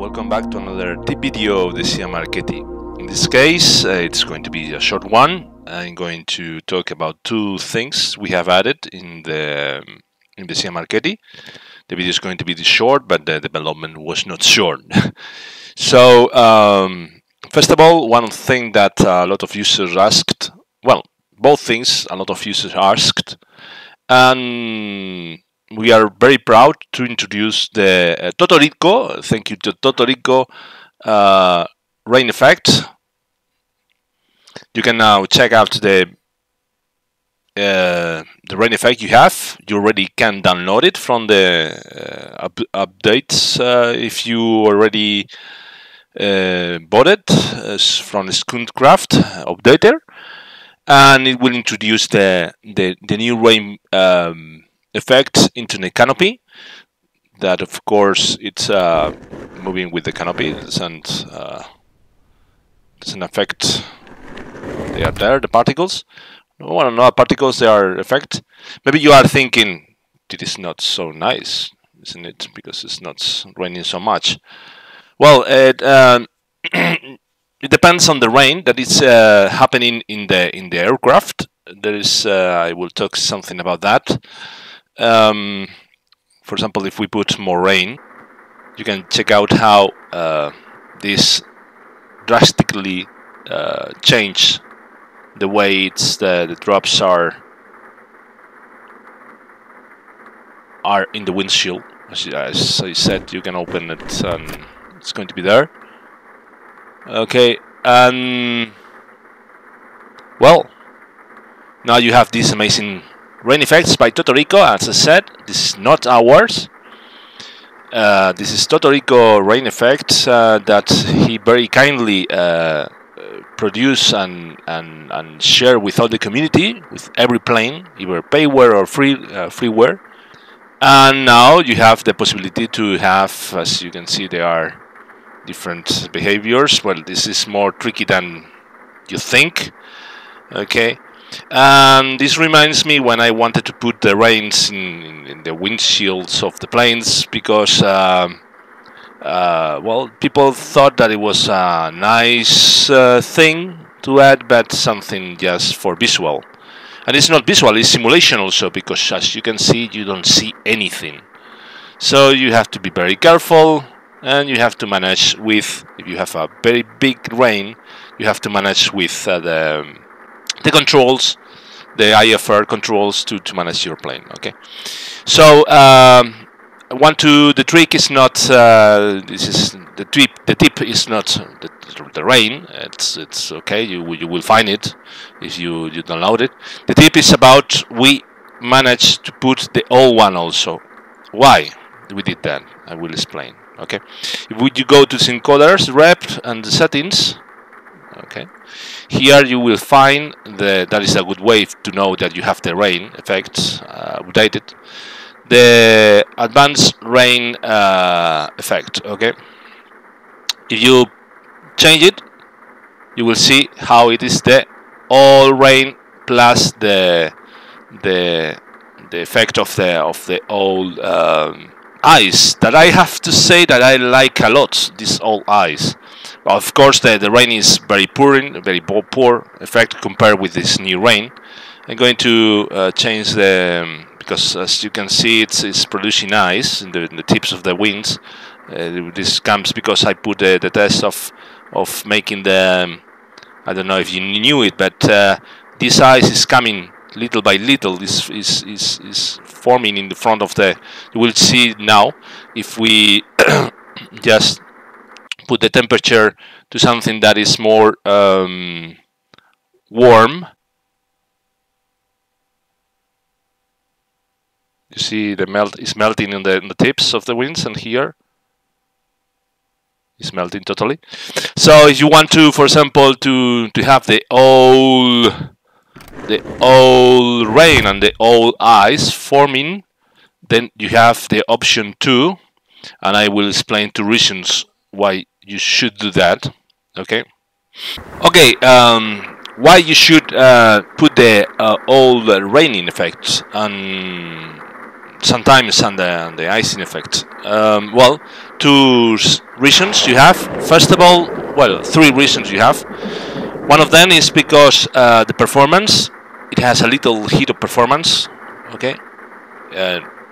welcome back to another tip video of the Marchetti. In this case, uh, it's going to be a short one. I'm going to talk about two things we have added in the in the Marchetti. The video is going to be short, but the development was not short. so, um, first of all, one thing that a lot of users asked, well, both things a lot of users asked, and we are very proud to introduce the uh, Totorico. Thank you to Totorico uh, rain effect. You can now check out the uh, the rain effect you have. You already can download it from the uh, up updates uh, if you already uh, bought it from the Skunkcraft updater, and it will introduce the the, the new rain. Um, effect into the canopy that of course it's uh, moving with the canopy. And uh, doesn't affect they are there the particles. No one know particles they are effect. Maybe you are thinking it is not so nice isn't it? Because it's not raining so much. Well it um, it depends on the rain that is uh, happening in the in the aircraft. There is uh, I will talk something about that um, for example, if we put more rain, you can check out how uh, this drastically uh, change the way it's the, the drops are are in the windshield. As, I said, you can open it and it's going to be there. Okay, and well, now you have this amazing Rain Effects by Totorico, as I said, this is not ours. Uh, this is Totorico Rain Effects uh, that he very kindly uh, produce and, and, and share with all the community, with every plane, either payware or free uh, freeware. And now you have the possibility to have, as you can see, there are different behaviors. Well, this is more tricky than you think. Okay, and this reminds me when I wanted to put the rains in, in, in the windshields of the planes because, uh, uh, well, people thought that it was a nice uh, thing to add, but something just for visual. And it's not visual, it's simulation also because as you can see, you don't see anything. So you have to be very careful and you have to manage with, if you have a very big rain, you have to manage with uh, the the controls, the IFR controls to, to manage your plane. Okay, so um, one to the trick is not uh, this is the tip. The tip is not the, the rain. It's it's okay. You you will find it if you you download it. The tip is about we managed to put the old one also. Why we did that? I will explain. Okay, if you go to Simcoders rep and the settings, okay. Here you will find the that is a good way to know that you have the rain effects uh, updated the advanced rain uh, effect okay? If you change it you will see how it is the all rain plus the the the effect of the of the old um, ice. That I have to say that I like a lot this old ice of course, the, the rain is very poor, very poor effect compared with this new rain. I'm going to uh, change the um, because as you can see, it's, it's producing ice in the, in the tips of the wings. Uh, this comes because I put the, the test of of making the um, I don't know if you knew it, but uh, this ice is coming little by little. Is is is is forming in the front of the. You will see now if we just put the temperature to something that is more um, warm. You see the melt is melting in the, in the tips of the winds and here is melting totally. So if you want to, for example, to, to have the old the old rain and the old ice forming, then you have the option 2 and I will explain two reasons why you should do that okay okay um, why you should uh, put the uh, old raining effects on sometimes and the, the icing effect. Um, well, two reasons you have. First of all, well, three reasons you have. One of them is because uh, the performance, it has a little hit of performance, okay?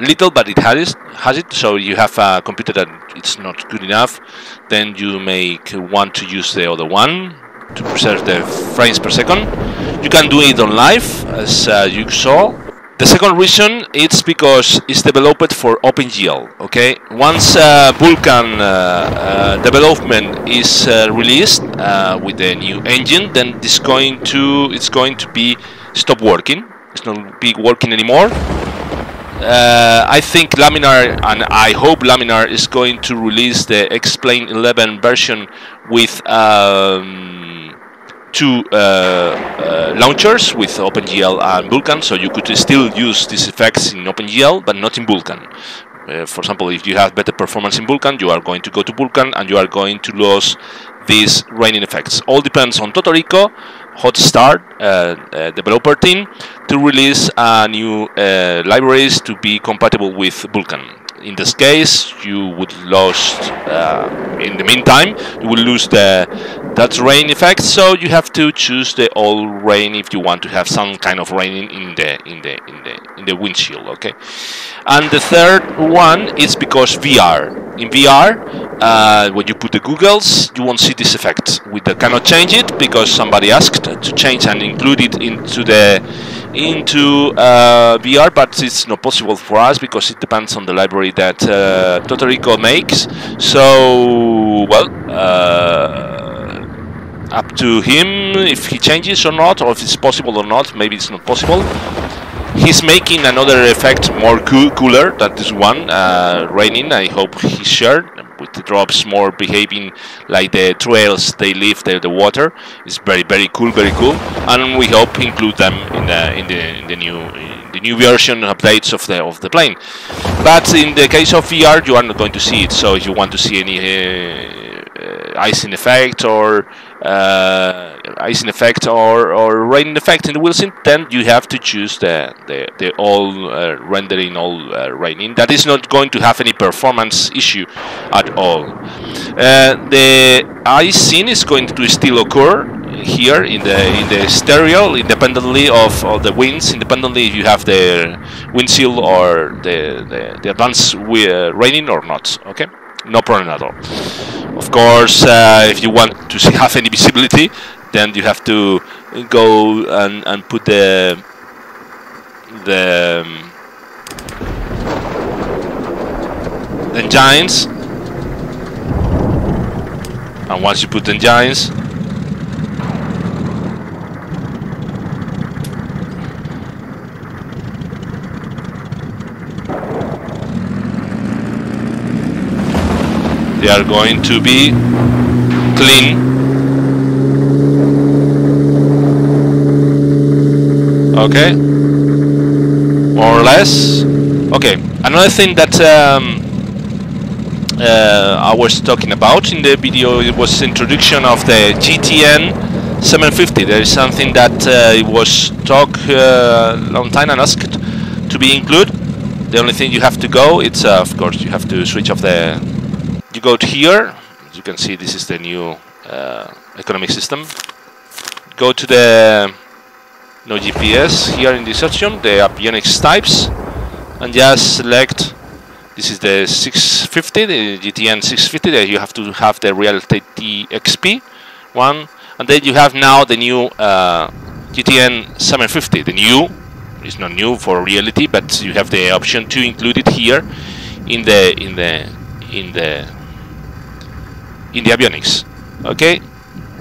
Little, but it has it, has it. So you have a computer that it's not good enough, then you may want to use the other one to preserve the frames per second. You can do it on live, as uh, you saw, the second reason is because it's developed for OpenGL. Okay, once uh, Vulkan uh, uh, development is uh, released uh, with the new engine, then it's going to it's going to be stop working. It's not be working anymore. Uh, I think Laminar and I hope Laminar is going to release the X-Plane 11 version with. Um, two uh, uh, launchers with OpenGL and Vulkan, so you could still use these effects in OpenGL, but not in Vulkan. Uh, for example, if you have better performance in Vulkan, you are going to go to Vulkan and you are going to lose these raining effects. All depends on Totorico, Hotstart uh, uh, developer team to release uh, new libraries to be compatible with Vulkan in this case you would lose uh, in the meantime you will lose the that rain effect. So you have to choose the all rain if you want to have some kind of rain in the in the in the in the windshield okay? And the third one is because VR in VR uh, when you put the googles you won't see this effect. We cannot change it because somebody asked to change and include it into the into uh, VR, but it's not possible for us because it depends on the library that uh, Totorico makes. So, well, uh, up to him if he changes or not, or if it's possible or not. Maybe it's not possible. He's making another effect more co cooler. That is one uh, raining. I hope he shared with the drops more behaving like the trails they leave the, the water. It's very very cool, very cool, and we hope include them in the in the, in the new in the new version updates of the of the plane. But in the case of VR, you are not going to see it. So if you want to see any uh, uh, icing effect or uh, icing effect or, or rain effect in the Wilson, then you have to choose the, the, the all uh, rendering, all uh, raining. That is not going to have any performance issue at all. Uh, the icing is going to still occur here in the in the stereo independently of, of the winds independently if you have the windshield or the the, the advanced uh, raining or not okay no problem at all of course, uh, if you want to see, have any visibility, then you have to go and, and put the the um, giants. And once you put the they are going to be clean. Okay. More or less. Okay. Another thing that um, uh, I was talking about in the video it was introduction of the GTN 750 there is something that uh, was talked uh, long time and asked to be included. The only thing you have to go it's uh, of course you have to switch off the you go to here as you can see this is the new uh, economic system. Go to the no GPS here in this option the avionics types and just select this is the 650 the GTN 650 that you have to have the Reality XP one. And then you have now the new uh, GTN 750 the new. It's not new for reality but you have the option to include it here in the in the in the in the avionics. Okay,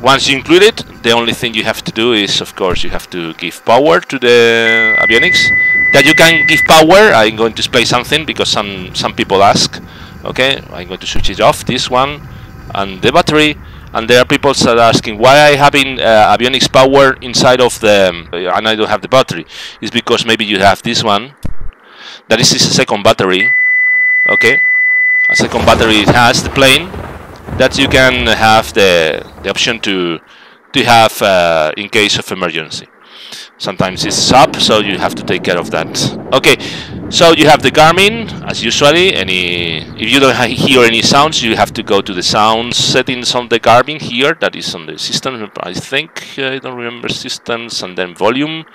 once you include it, the only thing you have to do is, of course, you have to give power to the avionics. That you can give power, I'm going to display something because some some people ask. Okay, I'm going to switch it off, this one, and the battery. And there are people that are asking why I having uh, avionics power inside of the um, and I don't have the battery. It's because maybe you have this one. That is a second battery. Okay, a second battery has the plane that you can have the, the option to to have uh, in case of emergency. sometimes it's up so you have to take care of that okay so you have the Garmin as usually any if you don't hear any sounds you have to go to the sound settings on the Garmin here that is on the system I think I don't remember systems and then volume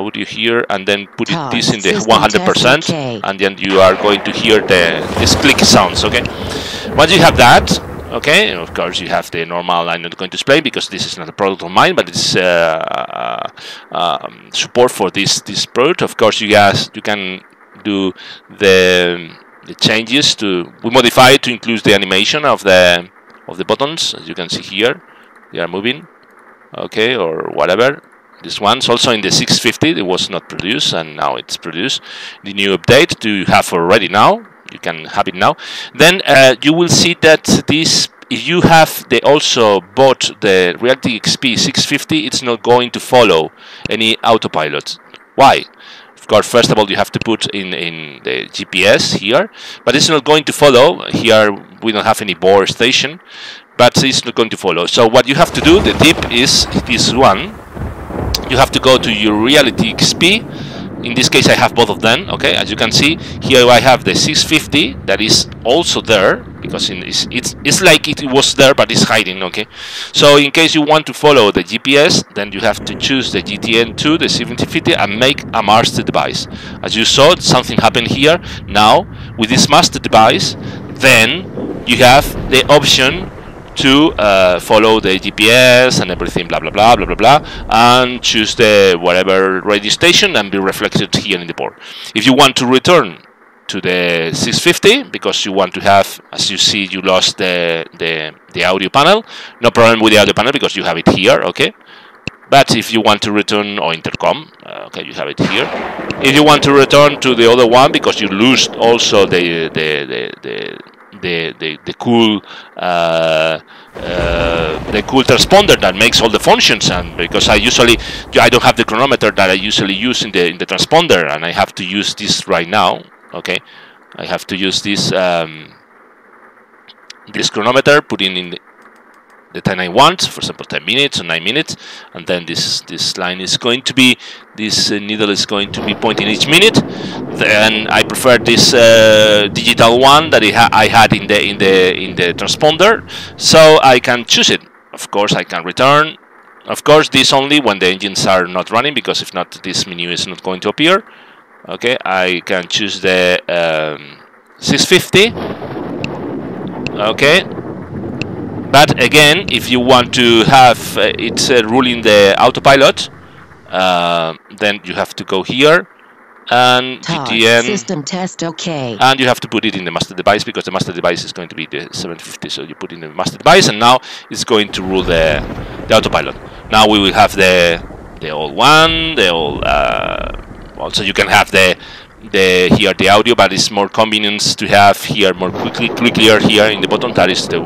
audio here and then put it, this in the 100% and then you are going to hear the this click sounds okay? Once you have that okay and of course you have the normal I'm not going to explain because this is not a product of mine but it's uh, uh, um, support for this this product. Of course you guys you can do the the changes to we modify it to include the animation of the of the buttons as you can see here. They are moving okay or whatever this one's also in the 650 it was not produced and now it's produced. The new update to have already now? You can have it now. Then uh, you will see that this if you have they also bought the Reality XP 650 it's not going to follow any autopilot. Why? Of course first of all you have to put in in the GPS here but it's not going to follow. Here we don't have any VOR station but it's not going to follow. So what you have to do the tip is this one you have to go to your Reality XP in this case I have both of them okay? As you can see here I have the 650 that is also there because it's, it's, it's like it was there but it's hiding okay? So in case you want to follow the GPS then you have to choose the GTN2 the 7050 and make a master device. As you saw something happened here. Now with this master device then you have the option to uh, follow the GPS and everything, blah blah blah blah blah blah, and choose the whatever radio station and be reflected here in the board. If you want to return to the 650 because you want to have, as you see, you lost the the, the audio panel. No problem with the audio panel because you have it here, okay. But if you want to return or intercom, uh, okay, you have it here. If you want to return to the other one because you lose also the the the, the the the, the cool uh, uh, the cool transponder that makes all the functions. And because I usually I don't have the chronometer that I usually use in the in the transponder and I have to use this right now okay? I have to use this um, this chronometer putting in the, time I want, for example 10 minutes or 9 minutes, and then this this line is going to be, this uh, needle is going to be pointing each minute. Then I prefer this uh, digital one that I, ha I, had in the in the in the transponder, so I can choose it. Of course, I can return. Of course, this only when the engines are not running, because if not, this menu is not going to appear. Okay, I can choose the um, 650. Okay, but again, if you want to have uh, it uh, ruling the autopilot, uh, then you have to go here. And GTN system test okay. And you have to put it in the master device because the master device is going to be the 750 so you put in the master device and now it's going to rule the, the autopilot. Now we will have the the old one the old uh, also you can have the the here the audio but it's more convenience to have here more quickly clear here in the bottom that is the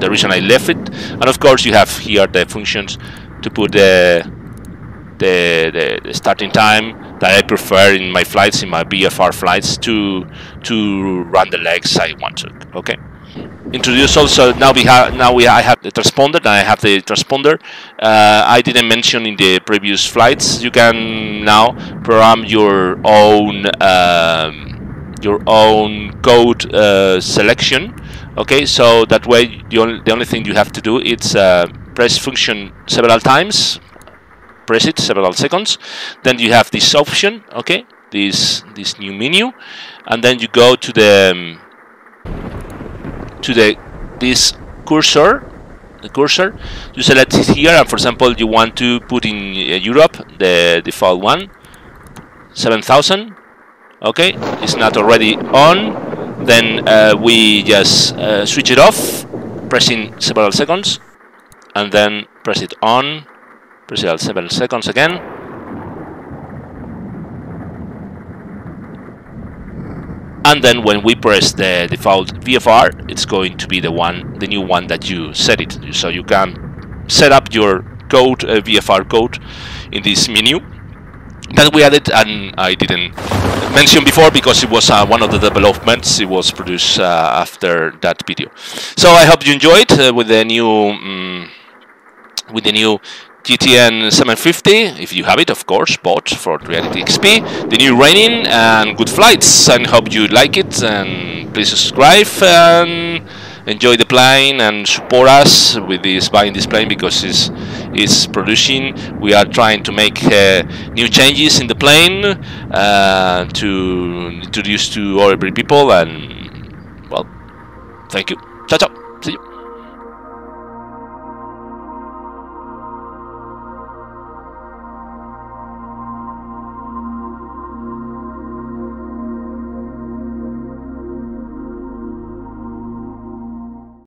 the reason I left it. And of course you have here the functions to put the the, the, starting time that I prefer in my flights in my VFR flights to to run the legs I want to okay? Introduce also now we have now we I have the transponder and I have the transponder. Uh, I didn't mention in the previous flights you can now program your own um, your own code uh, selection okay so that way the only, the only thing you have to do is uh, press function several times. Press it several seconds. Then you have this option okay this this new menu. And then you go to the um, to the this cursor the cursor. You select it here and for example you want to put in uh, Europe the default one 7000 okay it's not already on then uh, we just uh, switch it off pressing several seconds and then press it on press it several seconds again. And then when we press the default VFR it's going to be the one the new one that you set it. So you can set up your code uh, VFR code in this menu that we added and I didn't mention before because it was uh, one of the developments it was produced uh, after that video so I hope you enjoyed uh, with the new um, with the new GTN 750, if you have it, of course, bought for Reality XP. The new Raining and good flights. And hope you like it. And please subscribe and enjoy the plane and support us with this buying this plane because it's it's producing. We are trying to make uh, new changes in the plane uh, to introduce to every people. And well, thank you. Ciao, ciao.